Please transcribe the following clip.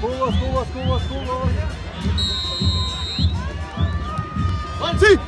Cubos, cubos, cubos, cubos. ¡Sí!